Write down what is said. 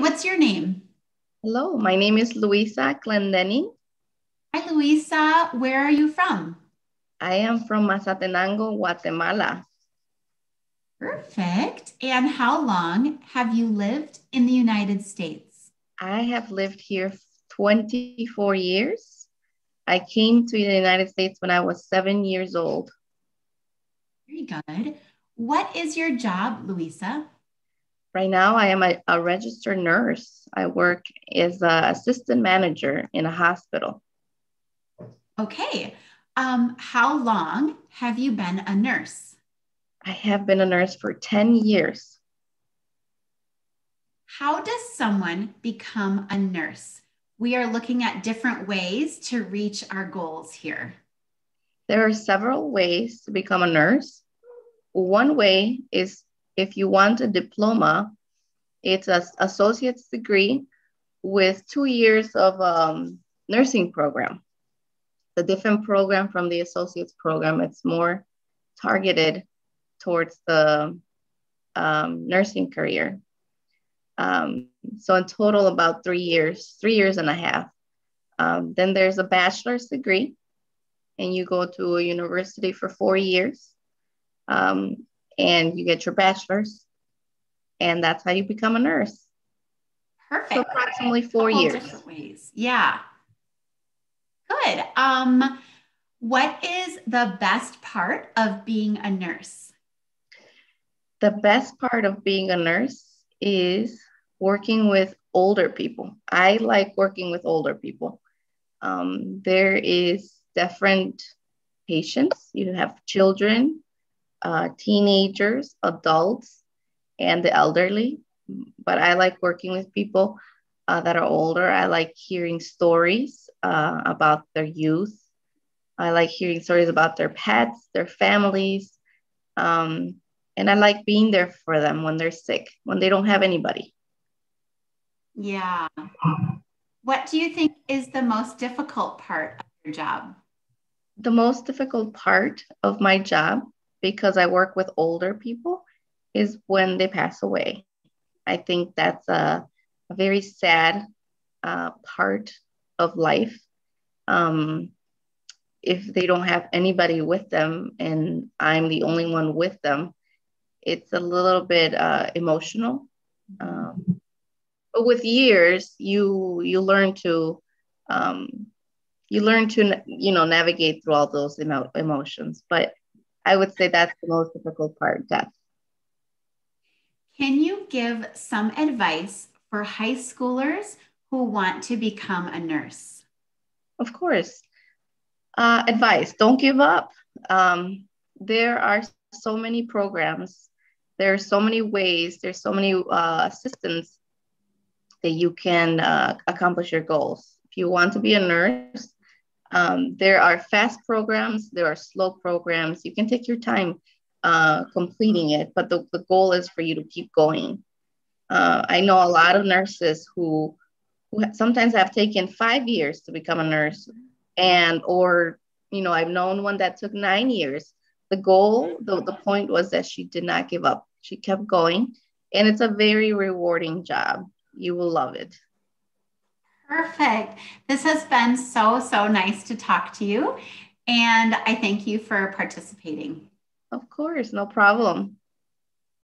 what's your name? Hello, my name is Luisa Clendenny. Hi, Luisa. Where are you from? I am from Mazatenango, Guatemala. Perfect. And how long have you lived in the United States? I have lived here 24 years. I came to the United States when I was seven years old. Very good. What is your job, Luisa? Right now, I am a, a registered nurse. I work as an assistant manager in a hospital. Okay. Um, how long have you been a nurse? I have been a nurse for 10 years. How does someone become a nurse? We are looking at different ways to reach our goals here. There are several ways to become a nurse. One way is if you want a diploma, it's an associate's degree with two years of um, nursing program. The different program from the associate's program, it's more targeted towards the um, nursing career. Um, so in total, about three years, three years and a half. Um, then there's a bachelor's degree, and you go to a university for four years, um, and you get your bachelor's, and that's how you become a nurse. Perfect. So approximately four years. Ways. Yeah. Good. Um, what is the best part of being a nurse? The best part of being a nurse is working with older people. I like working with older people. Um, there is different patients. You have children, uh, teenagers, adults, and the elderly. But I like working with people uh, that are older. I like hearing stories uh, about their youth. I like hearing stories about their pets, their families. Um, and I like being there for them when they're sick, when they don't have anybody. Yeah. What do you think is the most difficult part of your job? The most difficult part of my job, because I work with older people, is when they pass away. I think that's a, a very sad uh, part of life. Um, if they don't have anybody with them and I'm the only one with them, it's a little bit uh, emotional. Um, but with years, you you learn to um, you learn to you know navigate through all those emo- emotions. But I would say that's the most difficult part. Death. Can you give some advice for high schoolers who want to become a nurse? Of course. Uh, advice: Don't give up. Um, there are so many programs there are so many ways, there's so many uh, assistants that you can uh, accomplish your goals. If you want to be a nurse, um, there are fast programs, there are slow programs. You can take your time uh, completing it, but the, the goal is for you to keep going. Uh, I know a lot of nurses who, who sometimes have taken five years to become a nurse, and or you know I've known one that took nine years. The goal, the, the point was that she did not give up. She kept going, and it's a very rewarding job. You will love it. Perfect. This has been so, so nice to talk to you. And I thank you for participating. Of course, no problem.